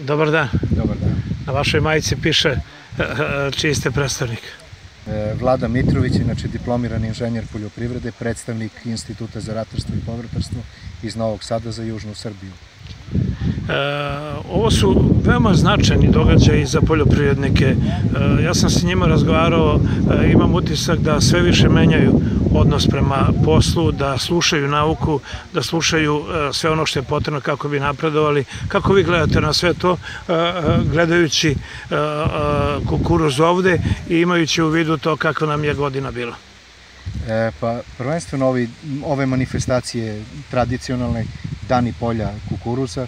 Dobar dan. Dobar dan. Na vašoj majici piše e, e, čiji ste predstavnik. E, Vlada Mitrović, inače diplomirani inženjer poljoprivrede, predstavnik Instituta za ratarstvo i povrtarstvo iz Novog Sada za Južnu Srbiju. E, ovo su veoma značajni događaji za poljoprivrednike. E, ja sam s njima razgovarao, e, imam utisak da sve više menjaju odnos prema poslu, da slušaju nauku, da slušaju sve ono što je potrebno kako bi napredovali. Kako vi gledate na sve to, gledajući kukuruz ovde i imajući u vidu to kakva nam je godina bila? E, pa prvenstveno ove manifestacije tradicionalne dani polja kukuruza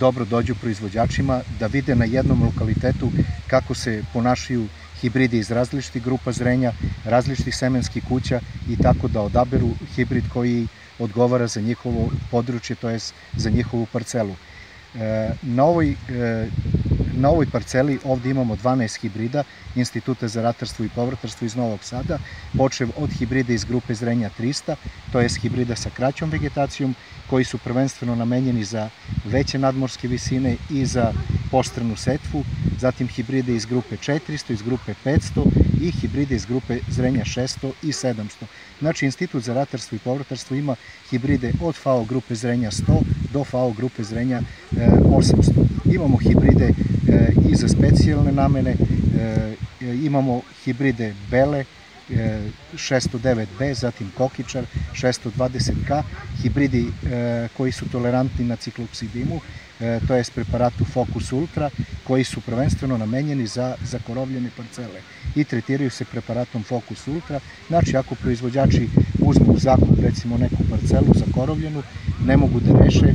dobro dođu proizvođačima da vide na jednom lokalitetu kako se ponašaju hibridi iz različitih grupa zrenja, različitih semenskih kuća i tako da odaberu hibrid koji odgovara za njihovo područje, to jest za njihovu parcelu. E, na ovoj e, Na ovoj parceli ovde imamo 12 hibrida Instituta za ratarstvo i povrtarstvo iz Novog Sada, počev od hibrida iz grupe Zrenja 300, to je hibrida sa kraćom vegetacijom, koji su prvenstveno namenjeni za veće nadmorske visine i za postranu setvu, zatim hibride iz grupe 400, iz grupe 500 i hibride iz grupe Zrenja 600 i 700. Znači, Institut za ratarstvo i povrtarstvo ima hibride od FAO grupe Zrenja 100 do FAO grupe Zrenja 800. Imamo hibride e, za specijalne namene, e, imamo hibride bele, 609B, zatim kokičar 620K, hibridi koji su tolerantni na ciklopsidimu, to je s preparatu Focus Ultra, koji su prvenstveno namenjeni za zakorovljene parcele i tretiraju se preparatom Focus Ultra. Znači, ako proizvođači uzmu u zakup recimo neku parcelu zakorovljenu, ne mogu da reše,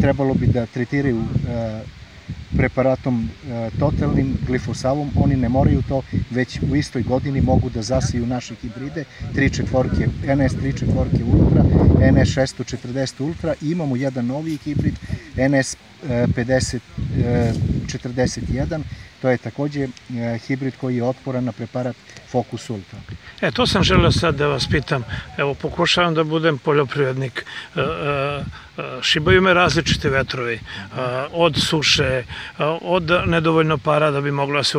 trebalo bi da tretiraju preparatom e, totalnim glifosavom, oni ne moraju to, već u istoj godini mogu da zasiju naše hibride, 3 četvorke, NS 3 četvorke Ultra, NS 640 Ultra. I imamo jedan novi hibrid, NS 50, 41, to je takođe e, hibrid koji je otporan na preparat Focus Ultra. E, to sam želeo sad da vas pitam. Evo, pokušavam da budem poljoprivrednik. E, e, šibaju me različite vetrovi. Od suše, od nedovoljno para da bi mogla se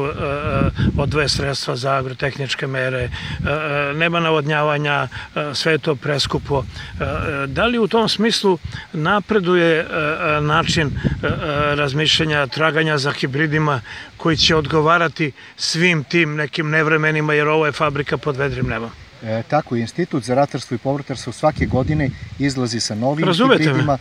odvoje sredstva za agrotehničke mere, nema navodnjavanja, sve je to preskupo. Da li u tom smislu napreduje način razmišljanja, traganja za hibridima koji će odgovarati svim tim nekim nevremenima, jer ovo je fabrika pod nebom? E, tako, Institut za ratarstvo i povrtarstvo svake godine izlazi sa novim Razumete hibridima,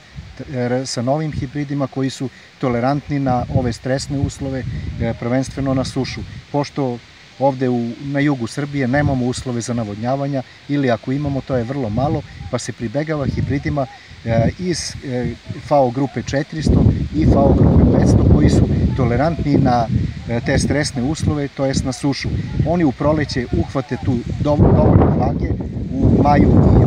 me. sa novim hibridima koji su tolerantni na ove stresne uslove, e, prvenstveno na sušu. Pošto ovde u, na jugu Srbije nemamo uslove za navodnjavanja ili ako imamo to je vrlo malo, pa se pribegava hibridima e, iz e, FAO grupe 400 i FAO grupe 500 koji su tolerantni na e, te stresne uslove, to jest na sušu. Oni u proleće uhvate tu dovoljno vlage u maju i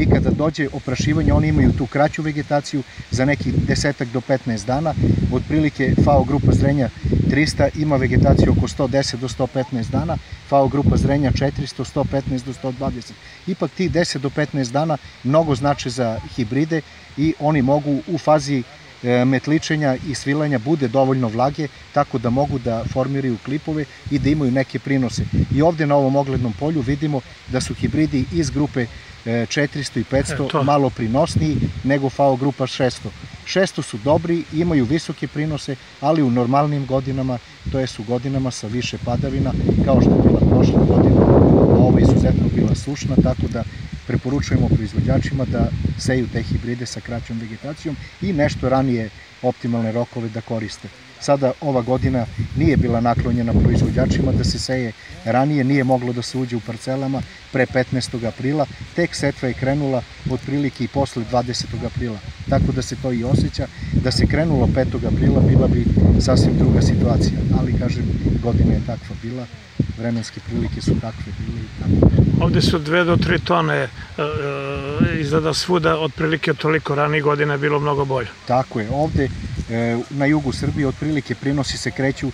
i kada dođe oprašivanje, oni imaju tu kraću vegetaciju za neki desetak do 15 dana. Otprilike FAO grupa zrenja 300 ima vegetaciju oko 110 do 115 dana, FAO grupa zrenja 400, 115 do 120. Ipak ti 10 do 15 dana mnogo znače za hibride i oni mogu u fazi E, metličenja i svilanja bude dovoljno vlage, tako da mogu da formiraju klipove i da imaju neke prinose. I ovde na ovom oglednom polju vidimo da su hibridi iz grupe 400 e, i 500 e, malo prinosniji nego FAO grupa 600. 600 su dobri, imaju visoke prinose, ali u normalnim godinama, to je su godinama sa više padavina, kao što je bila prošla godina, a ovo izuzetno bila sušna, tako da preporučujemo proizvođačima da seju te hibride sa kraćom vegetacijom i nešto ranije optimalne rokove da koriste. Sada ova godina nije bila naklonjena proizvođačima da se seje ranije, nije moglo da se uđe u parcelama pre 15. aprila, tek setva je krenula otprilike i posle 20. aprila, tako da se to i osjeća. Da se krenulo 5. aprila bila bi sasvim druga situacija, ali kažem, godina je takva bila, vremenske prilike su takve bile i tako. Ovde su dve do tri tone, e, e, izgleda svuda, otprilike toliko ranih godina je bilo mnogo bolje. Tako je, ovde e, na jugu Srbije otprilike prinosi se kreću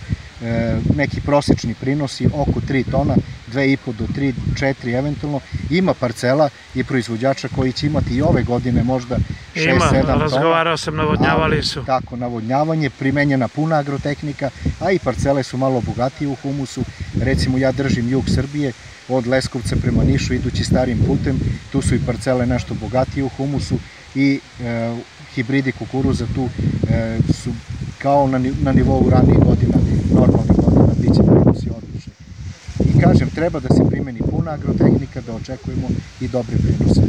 neki prosečni prinosi oko 3 tona, 2,5 do 3, 4 eventualno. Ima parcela i proizvođača koji će imati i ove godine možda 6-7 tona. Ima, razgovarao sam, navodnjavali su. Tako, navodnjavanje, primenjena puna agrotehnika, a i parcele su malo bogatije u humusu. Recimo ja držim jug Srbije, od Leskovca prema Nišu idući starim putem, tu su i parcele nešto bogatije u humusu i e, hibridi kukuruza tu e, su kao na, na nivou ranijih godina, normalnih godina, bit će prinosi odlični. I kažem, treba da se primeni puna agrotehnika, da očekujemo i dobre prinose.